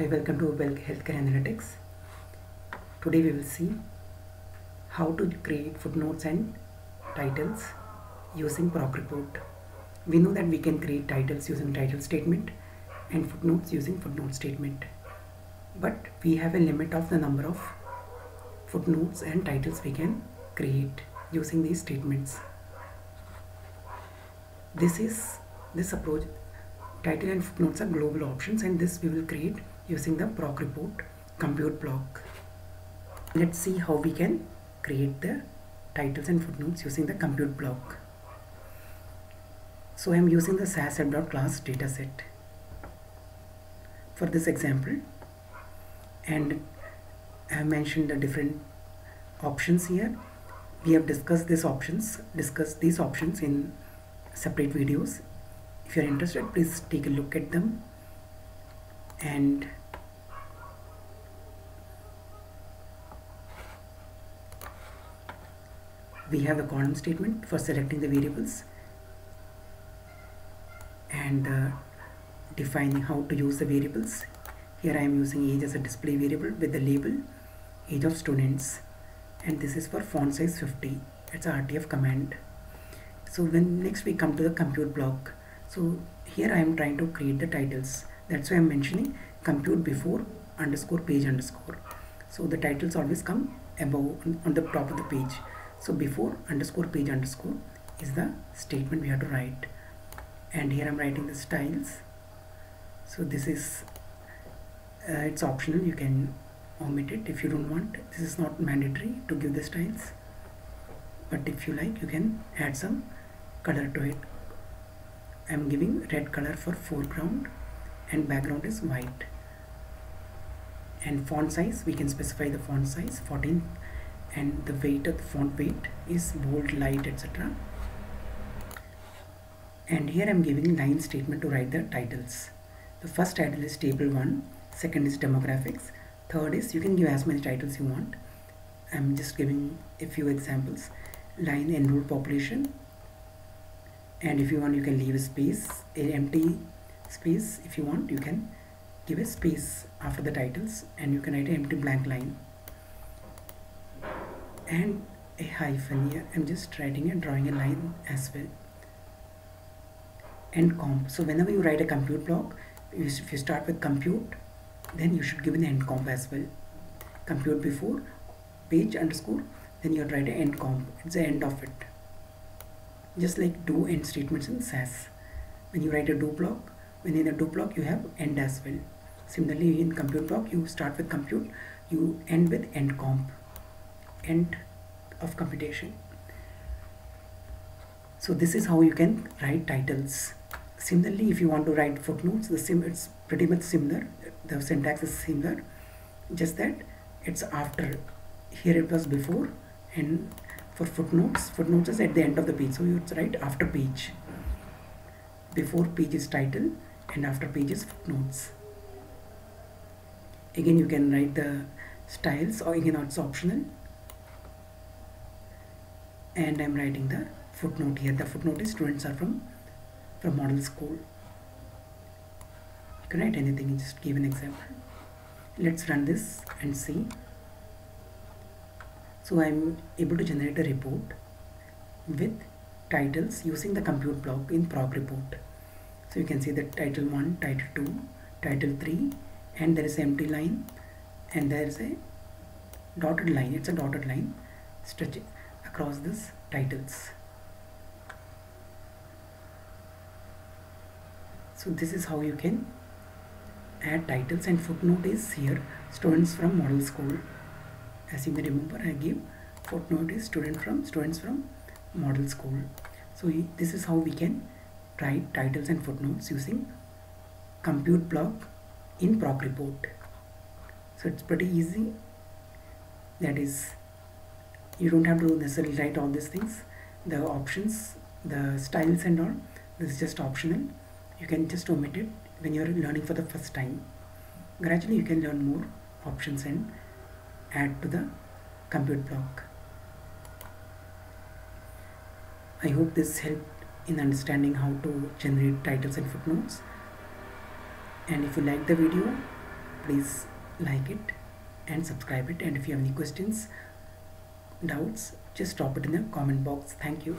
Hi, welcome to Well Healthcare Analytics. Today we will see how to create footnotes and titles using proc report. We know that we can create titles using title statement and footnotes using footnote statement. But we have a limit of the number of footnotes and titles we can create using these statements. This is this approach title and footnotes are global options and this we will create using the proc report compute block. Let's see how we can create the titles and footnotes using the compute block. So I am using the SAS class dataset for this example and I have mentioned the different options here. We have discussed these options, discussed these options in separate videos if you're interested please take a look at them and we have the column statement for selecting the variables and uh, defining how to use the variables. Here I am using age as a display variable with the label age of students and this is for font size 50 it's a RTF command. So when next we come to the compute block so here I am trying to create the titles. That's why I'm mentioning compute before underscore page underscore. So the titles always come above on the top of the page so before underscore page underscore is the statement we have to write. And here I'm writing the styles. So this is uh, it's optional. You can omit it if you don't want. This is not mandatory to give the styles. But if you like you can add some color to it. I'm giving red color for foreground and background is white. And font size we can specify the font size 14 and the weight of the font weight is bold light etc and here I'm giving line statement to write the titles. The first title is table 1 second is demographics third is you can give as many titles you want. I'm just giving a few examples. Line enrolled population. And if you want you can leave a space a empty space if you want. You can give a space after the titles and you can write an empty blank line and a hyphen here. I'm just writing and drawing a line as well. And comp so whenever you write a compute block if you start with compute then you should give an end comp as well. Compute before page underscore then you write an end comp. It's the end of it. Just like do end statements in SAS when you write a do block when in a do block you have end as well. Similarly in compute block you start with compute you end with end comp end of computation. So this is how you can write titles. Similarly if you want to write footnotes the sim it's pretty much similar. The syntax is similar. Just that it's after here it was before and for footnotes footnotes is at the end of the page. So you write after page. Before page is title and after page is footnotes. Again you can write the styles or again it's optional and I'm writing the footnote here. The footnote is students are from from model school. You can write anything just give an example. Let's run this and see. So I'm able to generate a report with titles using the compute block in proc report. So you can see the title 1 title 2 title 3 and there is empty line and there is a dotted line. It's a dotted line stretching across this titles. So this is how you can add titles and footnote is here. Students from model school as you may remember I give footnote is student from students from model school. So this is how we can write titles and footnotes using compute block in proc report. So it's pretty easy. That is you don't have to necessarily write all these things. The options the styles and all this is just optional. You can just omit it when you're learning for the first time. Gradually you can learn more options and add to the compute block. I hope this helped in understanding how to generate titles and footnotes. And if you like the video please like it and subscribe it. And if you have any questions doubts just drop it in the comment box. Thank you